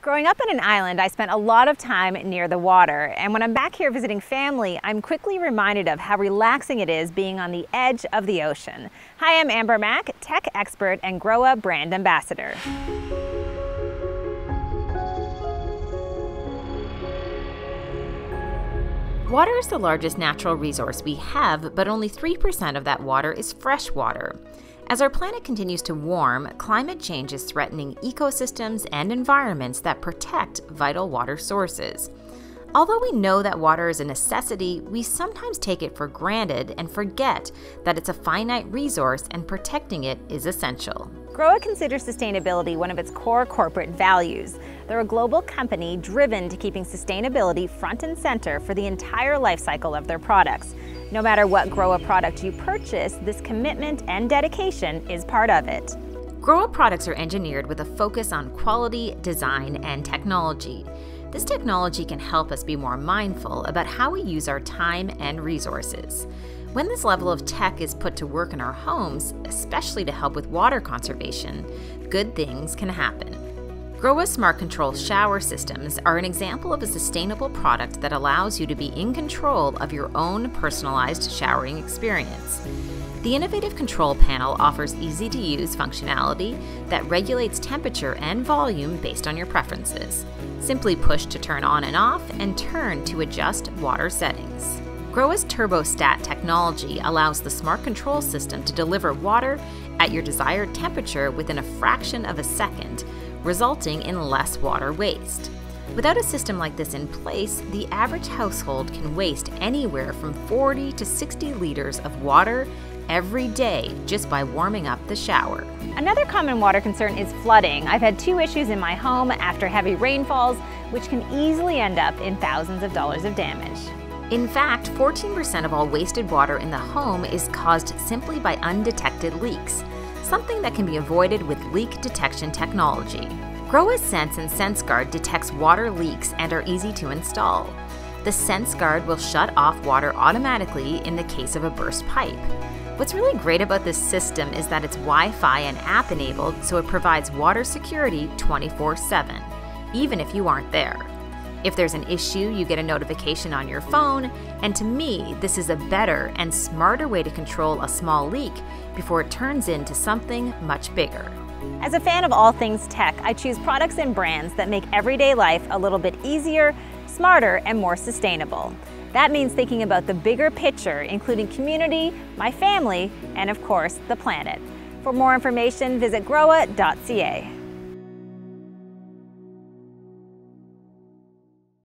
Growing up on an island, I spent a lot of time near the water, and when I'm back here visiting family, I'm quickly reminded of how relaxing it is being on the edge of the ocean. Hi, I'm Amber Mac, tech expert and Grohe brand ambassador. Water is the largest natural resource we have, but only 3% of that water is fresh water. As our planet continues to warm, climate change is threatening ecosystems and environments that protect vital water sources. Although we know that water is a necessity, we sometimes take it for granted and forget that it's a finite resource and protecting it is essential. Grohe considers sustainability one of its core corporate values. They're a global company driven to keeping sustainability front and center for the entire life cycle of their products. No matter what Grohe product you purchase, this commitment and dedication is part of it. Grohe products are engineered with a focus on quality, design, and technology. This technology can help us be more mindful about how we use our time and resources. When this level of tech is put to work in our homes, especially to help with water conservation, good things can happen. Grohe Smart Control shower systems are an example of a sustainable product that allows you to be in control of your own personalized showering experience. The innovative control panel offers easy to use functionality that regulates temperature and volume based on your preferences. Simply push to turn on and off and turn to adjust water settings. Grohe's TurboStat technology allows the smart control system to deliver water at your desired temperature within a fraction of a second, resulting in less water waste. Without a system like this in place, the average household can waste anywhere from 40 to 60 liters of water every day just by warming up the shower. Another common water concern is flooding. I've had two issues in my home after heavy rainfalls, which can easily end up in thousands of dollars of damage. In fact, 14% of all wasted water in the home is caused simply by undetected leaks, something that can be avoided with leak detection technology. Grohe's Sense and SenseGuard detects water leaks and are easy to install. The SenseGuard will shut off water automatically in the case of a burst pipe. What's really great about this system is that it's Wi Fi and app enabled, so it provides water security 24 7, even if you aren't there. If there's an issue, you get a notification on your phone, and to me, this is a better and smarter way to control a small leak before it turns into something much bigger. As a fan of all things tech, I choose products and brands that make everyday life a little bit easier, smarter, and more sustainable. That means thinking about the bigger picture, including community, my family, and of course, the planet. For more information, visit grohe.ca.